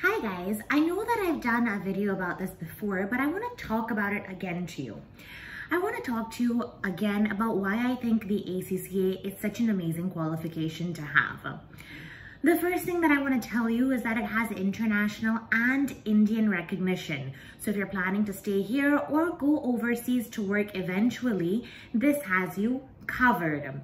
Hi guys, I know that I've done a video about this before, but I want to talk about it again to you. I want to talk to you again about why I think the ACCA is such an amazing qualification to have. The first thing that I want to tell you is that it has international and Indian recognition. So if you're planning to stay here or go overseas to work eventually, this has you covered.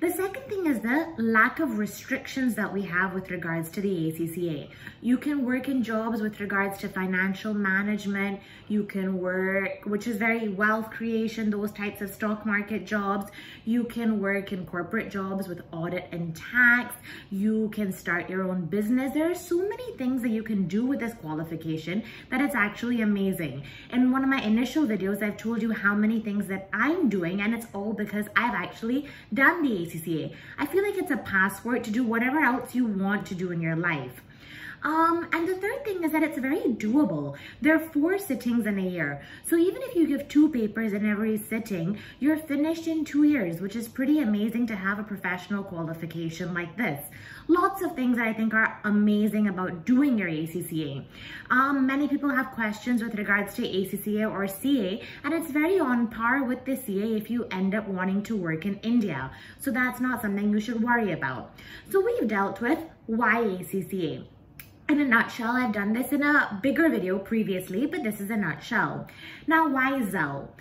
The second thing is the lack of restrictions that we have with regards to the ACCA. You can work in jobs with regards to financial management. You can work, which is very wealth creation, those types of stock market jobs. You can work in corporate jobs with audit and tax. You can start your own business. There are so many things that you can do with this qualification that it's actually amazing. In one of my initial videos, I've told you how many things that I'm doing and it's all because I've actually done the ACCA. I feel like it's a passport to do whatever else you want to do in your life. Um, and the third thing is that it's very doable. There are four sittings in a year. So even if you give two papers in every sitting, you're finished in two years, which is pretty amazing to have a professional qualification like this. Lots of things I think are amazing about doing your ACCA. Um, many people have questions with regards to ACCA or CA, and it's very on par with the CA if you end up wanting to work in India. So that's not something you should worry about. So we've dealt with why ACCA in a nutshell, I've done this in a bigger video previously, but this is a nutshell. Now, why Zell?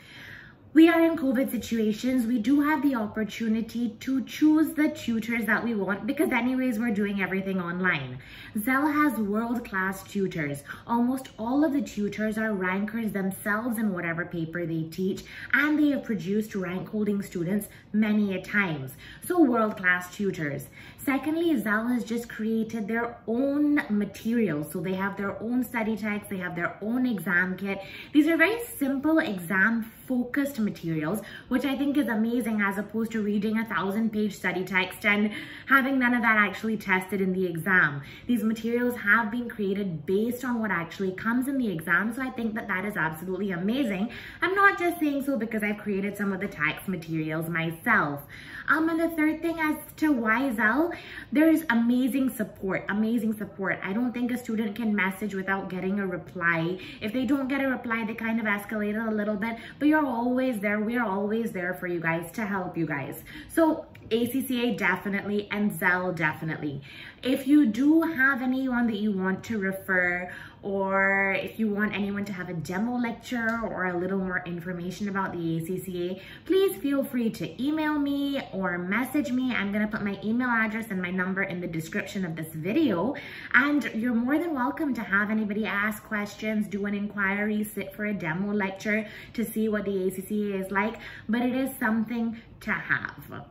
We are in COVID situations, we do have the opportunity to choose the tutors that we want because anyways, we're doing everything online. Zell has world-class tutors. Almost all of the tutors are rankers themselves in whatever paper they teach, and they have produced rank holding students many a times. So world-class tutors. Secondly, Zell has just created their own materials. So they have their own study text, they have their own exam kit. These are very simple exam focused materials, which I think is amazing as opposed to reading a thousand page study text and having none of that actually tested in the exam. These materials have been created based on what actually comes in the exam. So I think that that is absolutely amazing. I'm not just saying so because I've created some of the tax materials myself. Um, and the third thing as to why Zell, there's amazing support, amazing support. I don't think a student can message without getting a reply. If they don't get a reply, they kind of escalate it a little bit, but you're always there. We are always there for you guys to help you guys. So ACCA definitely and Zell definitely. If you do have anyone that you want to refer or if you want anyone to have a demo lecture or a little more information about the ACCA, please feel free to email me or message me. I'm gonna put my email address and my number in the description of this video. And you're more than welcome to have anybody ask questions, do an inquiry, sit for a demo lecture to see what the ACCA is like, but it is something to have.